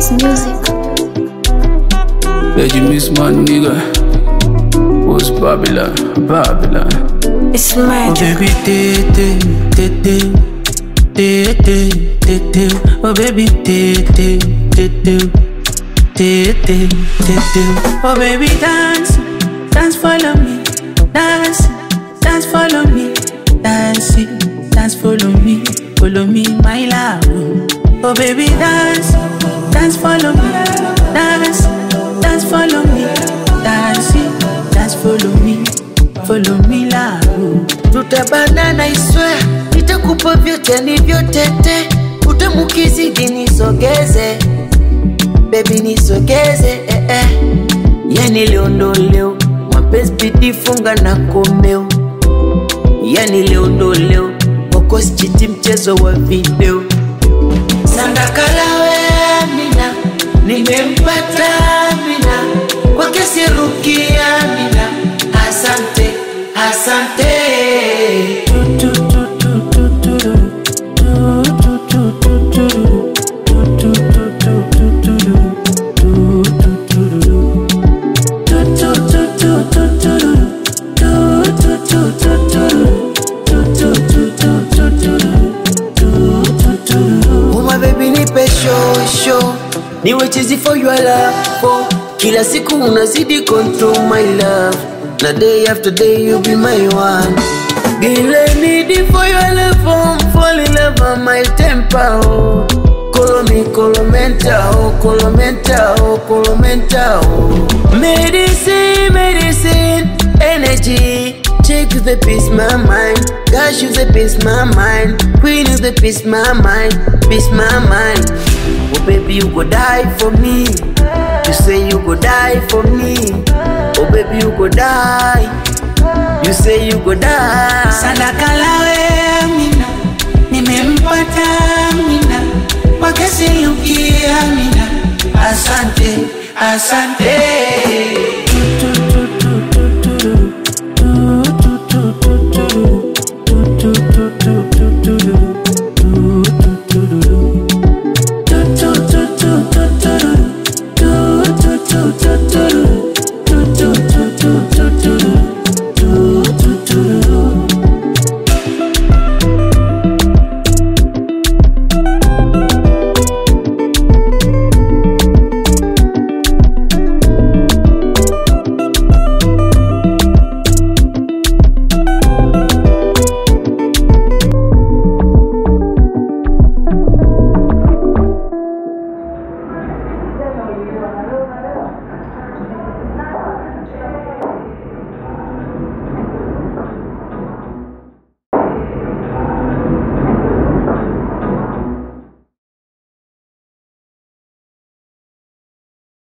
It's music. Did you miss my nigga? What's Babylon? Babylon. It's magic. Oh baby, tete, tete, tete, tete. Oh baby, tete, tete, tete, tete. Oh baby, dance, dance, follow me, dance, dance, follow me, dance, dance, follow me, follow me, my love. Oh baby, dance. Follow me, dance, dance, follow me, dance, dance, follow me, follow me, love. tutabanana iswe nitakupa vyote nivyotete. Utamukizidi nisogeze baby nisogeze eh, eh. yani leo ndo leo. Mapenzi bidi funga na komeo. Yani leo ndo leo. Kokoschiti mchezo wa video. Sandakalawe mina nimempata mina kwake sirukia Amina. asante asante Uma show show niwe chizi for your love oh. kila siku unazidi control my love. Na day after day you be my one. Girl, I need it for your love, I'm fall in love on my temper, oh. Colo me, colo menta, oh, colo menta, oh, colo menta, oh. Medicine, medicine, energy. Take you the peace my mind. Gosh you the peace my mind. Queen you the peace my mind. Peace my mind Oh baby you go die for me. You say you go die for me. Oh baby you go die. You say you go die. Sadakalawe Amina, nimempata Amina, wakasilukia Amina. Asante, asante.